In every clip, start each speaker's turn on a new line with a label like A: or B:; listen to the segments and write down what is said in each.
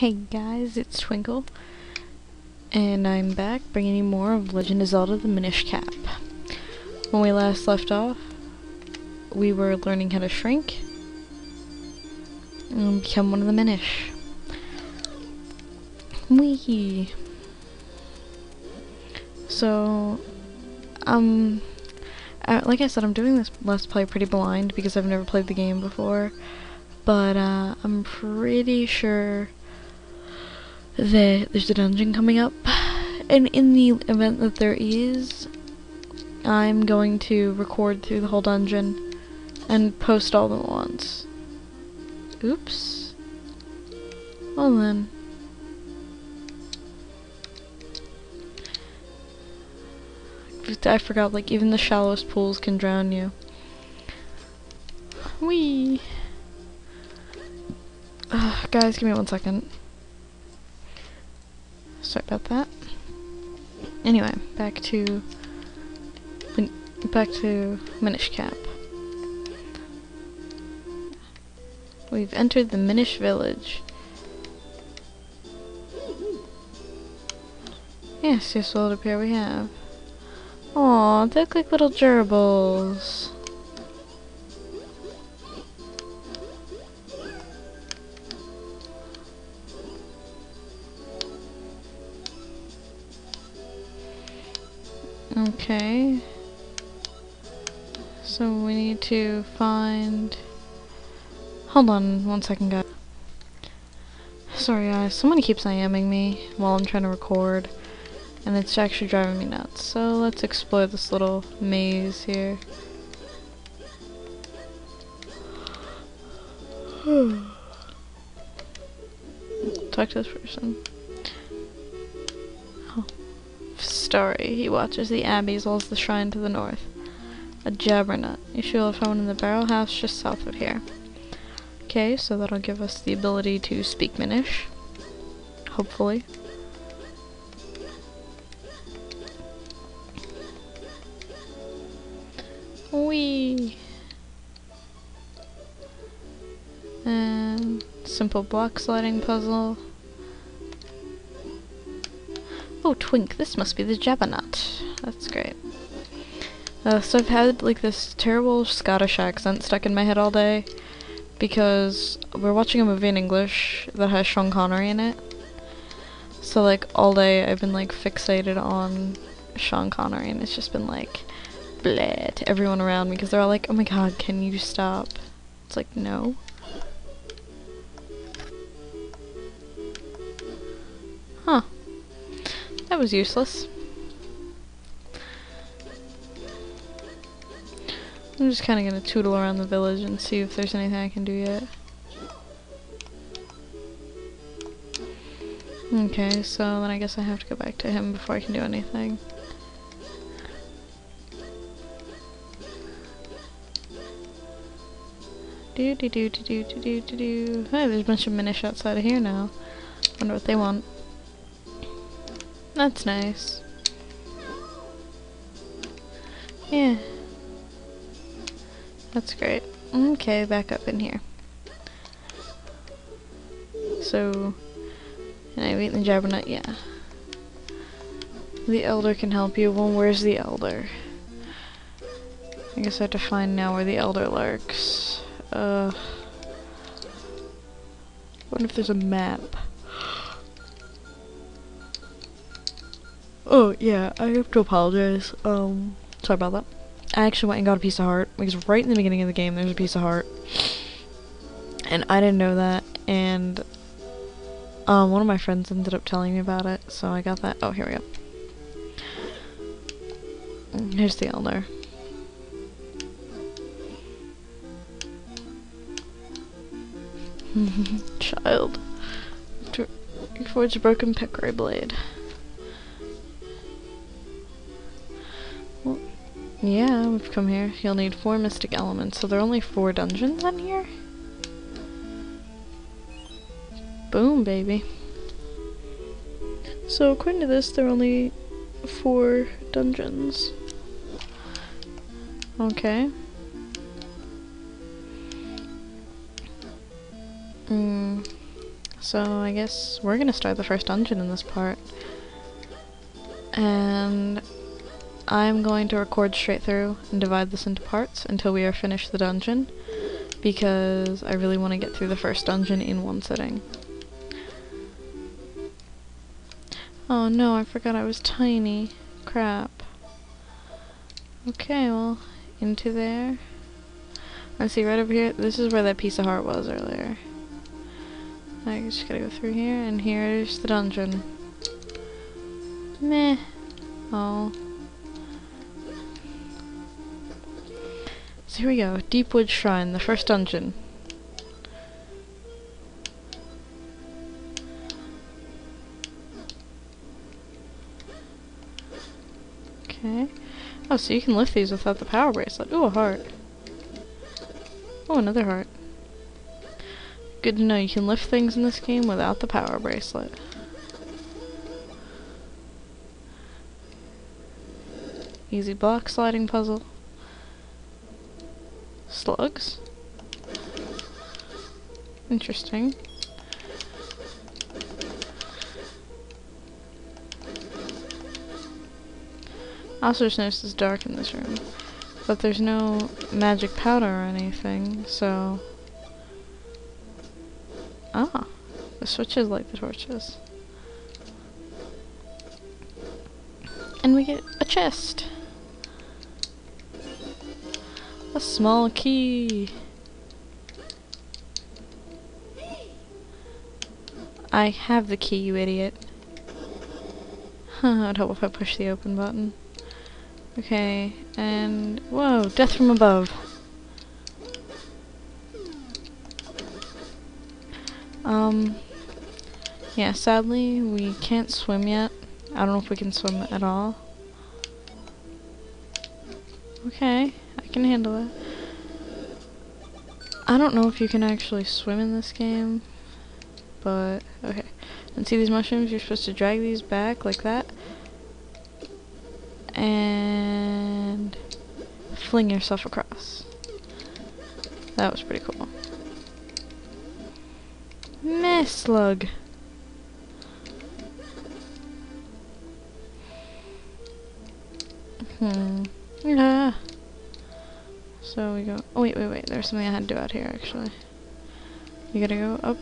A: Hey guys, it's Twinkle, and I'm back bringing you more of Legend of Zelda The Minish Cap. When we last left off, we were learning how to shrink and become one of the Minish. Wee. So, um, uh, like I said, I'm doing this Let's Play pretty blind because I've never played the game before, but uh, I'm pretty sure that there's a dungeon coming up, and in the event that there is, I'm going to record through the whole dungeon and post all at once. Oops. Well then. I forgot, like, even the shallowest pools can drown you. Whee! Uh, guys, give me one second. Sorry about that. Anyway, back to back to Minish Cap. We've entered the Minish village. Yes, yes, it appear we have. Aw, they look like little gerbils. Okay. So we need to find... Hold on one second, guys. Sorry, guys. Someone keeps IMing me while I'm trying to record. And it's actually driving me nuts. So let's explore this little maze here. Talk to this person. Story. He watches the abbey as well as the shrine to the north. A jabbernut. You should have found in the barrel house just south of here. Okay, so that'll give us the ability to speak Minish. Hopefully. Wee. And simple block sliding puzzle. Oh, Twink, this must be the Jabbernut. That's great. Uh, so I've had, like, this terrible Scottish accent stuck in my head all day because we're watching a movie in English that has Sean Connery in it. So, like, all day I've been, like, fixated on Sean Connery and it's just been, like, bleh to everyone around me because they're all like, oh my god, can you stop? It's like, no. Huh. That was useless. I'm just kind of going to tootle around the village and see if there's anything I can do yet. Okay, so then I guess I have to go back to him before I can do anything. Do do do do do do do do. Hey, there's a bunch of minish outside of here now. Wonder what they want. That's nice. Yeah. That's great. Okay, back up in here. So, I've the Jabbernut, yeah. The Elder can help you. Well, where's the Elder? I guess I have to find now where the Elder lurks. Uh, wonder if there's a map. Oh, yeah, I have to apologize. Um, sorry about that. I actually went and got a piece of heart, because right in the beginning of the game, there's a piece of heart. And I didn't know that, and um, one of my friends ended up telling me about it, so I got that. Oh, here we go. Here's the elder. Child. Forge a broken Picori blade. Yeah, we've come here. You'll need four mystic elements, so there are only four dungeons in here? Boom, baby. So according to this, there are only four dungeons. Okay. Hmm. so I guess we're gonna start the first dungeon in this part. And I'm going to record straight through and divide this into parts until we are finished the dungeon because I really want to get through the first dungeon in one sitting. Oh no, I forgot I was tiny. Crap. Okay, well, into there. I see right over here, this is where that piece of heart was earlier. I just gotta go through here, and here's the dungeon. Meh. Oh. Here we go, Deepwood Shrine, the first dungeon. Okay. Oh, so you can lift these without the power bracelet. Ooh, a heart. Oh, another heart. Good to know you can lift things in this game without the power bracelet. Easy block sliding puzzle. Slugs. Interesting. I also just noticed it's dark in this room. But there's no magic powder or anything, so... Ah, the switches like the torches. And we get a chest! A small key! I have the key, you idiot. I'd help if I push the open button. Okay, and... Whoa, death from above. Um... Yeah, sadly, we can't swim yet. I don't know if we can swim at all. Okay, I can handle it. I don't know if you can actually swim in this game, but okay. And see these mushrooms? You're supposed to drag these back like that and fling yourself across. That was pretty cool. Meh, slug. Hmm. Yeah. So we go. Oh wait, wait, wait. There's something I had to do out here actually. You gotta go up.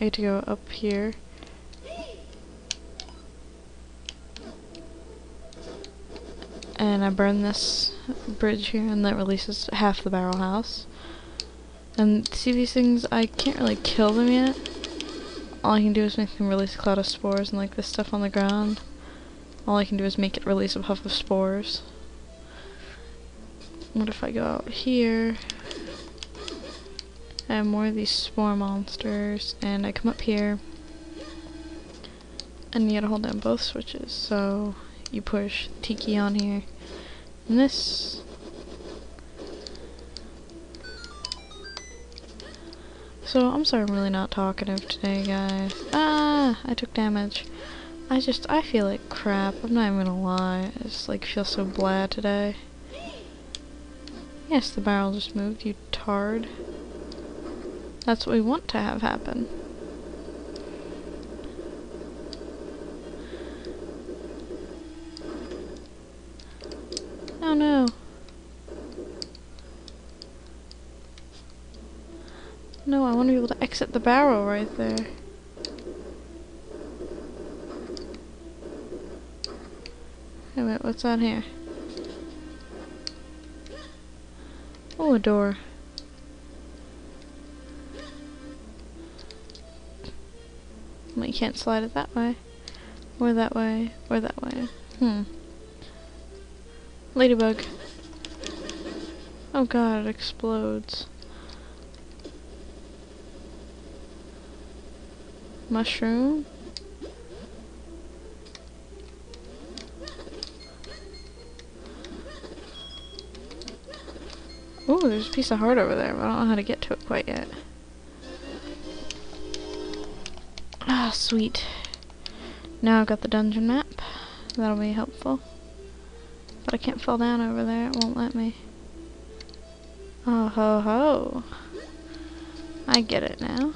A: I get to go up here. and I burn this bridge here and that releases half the barrel house. And see these things, I can't really kill them yet. All I can do is make them release a cloud of spores and like this stuff on the ground. All I can do is make it release a puff of spores. What if I go out here? I have more of these spore monsters and I come up here and you gotta hold down both switches so you push Tiki on here. And this So, I'm sorry I'm really not talkative today, guys. Ah, I took damage. I just, I feel like crap. I'm not even gonna lie. I just, like, feel so blah today. Yes, the barrel just moved, you tard. That's what we want to have happen. Oh no. No, I want to be able to exit the barrel right there. Hey, wait, what's on here? Oh, a door. You can't slide it that way. Or that way. Or that way. Hmm. Ladybug. Oh god, it explodes. Mushroom. Ooh, there's a piece of heart over there, but I don't know how to get to it quite yet. Ah, sweet. Now I've got the dungeon map. That'll be helpful. But I can't fall down over there, it won't let me. Oh ho ho. I get it now.